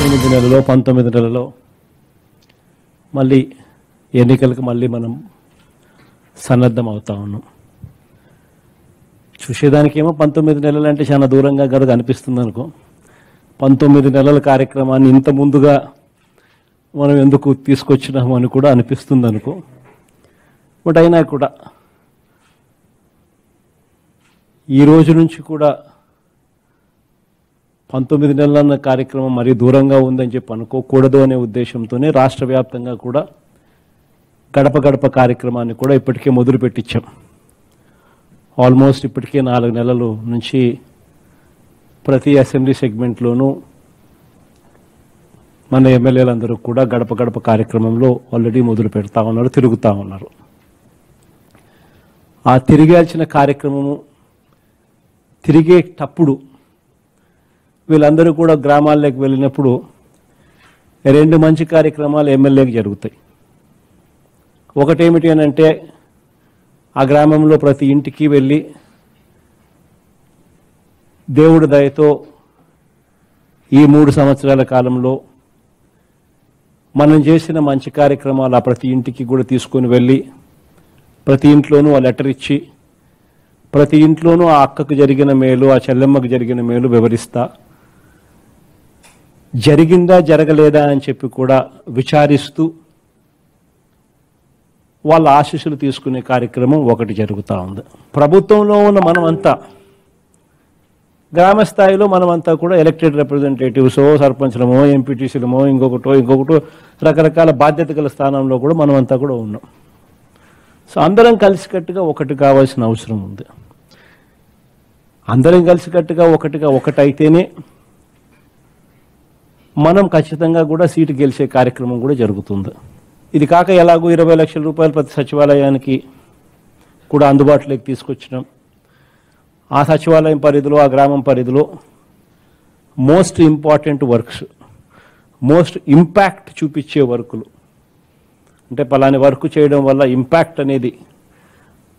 ఎనిమిది నెలలో పంతొమ్మిది నెలలో మళ్ళీ ఎన్నికలకు మళ్ళీ మనం సన్నద్ధం అవుతా ఉన్నాం. చూసేదానికేమో పంతొమ్మిది నెలలు అంటే చాలా దూరంగా గనక అనిపిస్తుంది అనుకో. పంతొమ్మిది నెలల కార్యక్రమాన్ని ఇంత ముందుగా మనం ఎందుకు తీసుకొచ్చినాము అని కూడా అనిపిస్తుంది అనుకో. బట్ అయినా కూడా ఈ రోజు నుంచి కూడా పంతొమ్మిది నెలల కార్యక్రమం మరీ దూరంగా ఉందని చెప్పి అనుకోకూడదు అనే ఉద్దేశంతోనే రాష్ట్ర వ్యాప్తంగా కూడా గడప గడప కార్యక్రమాన్ని కూడా ఇప్పటికే మొదలు పెట్టించాం. ఆల్మోస్ట్ ఇప్పటికే నాలుగు నెలలు నుంచి ప్రతి అసెంబ్లీ సెగ్మెంట్లోనూ మన ఎమ్మెల్యేలందరూ కూడా గడప గడప కార్యక్రమంలో ఆల్రెడీ మొదలు పెడతా ఉన్నారు తిరుగుతూ ఉన్నారు. ఆ తిరిగాల్సిన కార్యక్రమము తిరిగేటప్పుడు వీళ్ళందరూ కూడా గ్రామాల్లోకి వెళ్ళినప్పుడు రెండు మంచి కార్యక్రమాలు ఎమ్మెల్యేకి జరుగుతాయి. ఒకటేమిటి అని అంటే ఆ గ్రామంలో ప్రతి ఇంటికి వెళ్ళి దేవుడి దయతో ఈ మూడు సంవత్సరాల కాలంలో మనం చేసిన మంచి కార్యక్రమాలు ఆ ప్రతి ఇంటికి కూడా తీసుకొని వెళ్ళి ప్రతి ఇంట్లోనూ ఆ లెటర్ ఇచ్చి ప్రతి ఇంట్లోనూ ఆ అక్కకు జరిగిన మేలు ఆ చెల్లెమ్మకు జరిగిన మేలు వివరిస్తా. జరిగిందా జరగలేదా అని చెప్పి కూడా విచారిస్తూ వాళ్ళ ఆశీస్సులు తీసుకునే కార్యక్రమం ఒకటి జరుగుతూ ఉంది. ప్రభుత్వంలో ఉన్న మనమంతా గ్రామ స్థాయిలో మనమంతా కూడా ఎలక్టెడ్ రిప్రజెంటేటివ్సో సర్పంచ్లమో ఎంపీటీసీలమో ఇంకొకటో ఇంకొకటో రకరకాల బాధ్యత గల స్థానంలో కూడా మనమంతా కూడా ఉన్నాం. సో అందరం కలిసికట్టుగా ఒకటి కావాల్సిన అవసరం ఉంది. అందరం కలిసికట్టుగా ఒకటిగా ఒకటైతేనే మనం ఖచ్చితంగా కూడా సీటు గెలిచే కార్యక్రమం కూడా జరుగుతుంది. ఇది కాక ఎలాగో ఇరవై లక్షల రూపాయలు ప్రతి సచివాలయానికి కూడా అందుబాటులోకి తీసుకొచ్చినాం. ఆ సచివాలయం పరిధిలో ఆ గ్రామం పరిధిలో most important works most impact చూపించే వర్కులు. అంటే పలాని వర్క్ చేయడం వల్ల ఇంపాక్ట్ అనేది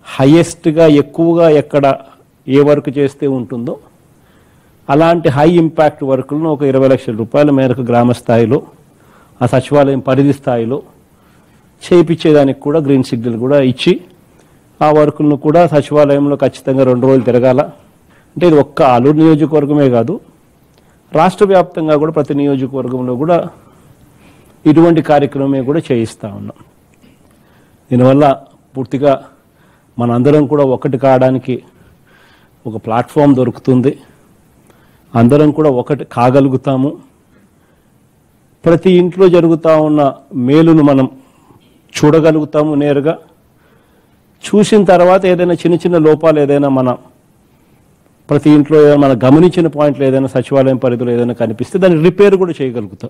హయ్యెస్ట్గా ఎక్కువగా ఎక్కడ ఏ వర్క్ చేస్తే ఉంటుందో అలాంటి హై ఇంపాక్ట్ వర్కులను ఒక ఇరవై లక్షల రూపాయల మేరకు గ్రామ స్థాయిలో ఆ సచివాలయం పరిధి స్థాయిలో చేయించేదానికి కూడా గ్రీన్ సిగ్నల్ కూడా ఇచ్చి ఆ వర్కులను కూడా సచివాలయంలో ఖచ్చితంగా రెండు రోజులు తిరగాల. అంటే ఇది ఒక్క ఆలూరు నియోజకవర్గమే కాదు రాష్ట్ర వ్యాప్తంగా కూడా ప్రతి నియోజకవర్గంలో కూడా ఇటువంటి కార్యక్రమమే కూడా చేయిస్తూ ఉన్నాం. దీనివల్ల పూర్తిగా మనందరం కూడా ఒకటి కావడానికి ఒక ప్లాట్ఫామ్ దొరుకుతుంది. అందరం కూడా ఒకటి కాగలుగుతాము. ప్రతి ఇంట్లో జరుగుతూ ఉన్న మేలును మనం చూడగలుగుతాము నేరుగా. చూసిన తర్వాత ఏదైనా చిన్న చిన్న లోపాలు ఏదైనా మన ప్రతి ఇంట్లో ఏదైనా మనం గమనించిన పాయింట్లు ఏదైనా సచివాలయం పరిధిలో ఏదైనా కనిపిస్తే దాన్ని రిపేర్ కూడా చేయగలుగుతాం.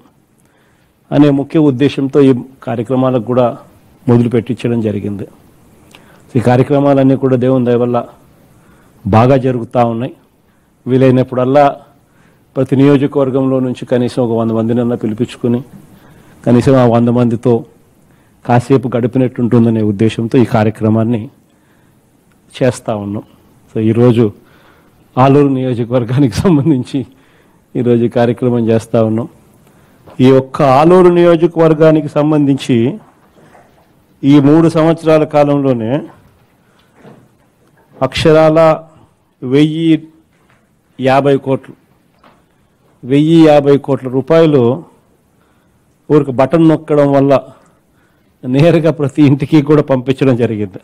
అనే ముఖ్య ఉద్దేశంతో ఈ కార్యక్రమాలకు కూడా మొదలు పెట్టించడం జరిగింది. ఈ కార్యక్రమాలన్నీ కూడా దేవుని దయవల్ల బాగా జరుగుతూ ఉన్నాయి. వీలైనప్పుడల్లా ప్రతి నియోజకవర్గంలో నుంచి కనీసం ఒక వంద మందినన్నా పిలిపించుకుని కనీసం ఆ వంద మందితో కాసేపు గడిపినట్టుంటుందనే ఉద్దేశంతో ఈ కార్యక్రమాన్ని చేస్తూ ఉన్నాం. సో ఈరోజు ఆలూరు నియోజకవర్గానికి సంబంధించి ఈరోజు కార్యక్రమం చేస్తూ ఉన్నాం. ఈ ఒక్క ఆలూరు నియోజకవర్గానికి సంబంధించి ఈ మూడు సంవత్సరాల కాలంలోనే అక్షరాల వెయ్యి యాభై కోట్లు వెయ్యి యాభై కోట్ల రూపాయలు ఊరికి బటన్ నొక్కడం వల్ల నేరుగా ప్రతి ఇంటికి కూడా పంపించడం జరిగింది.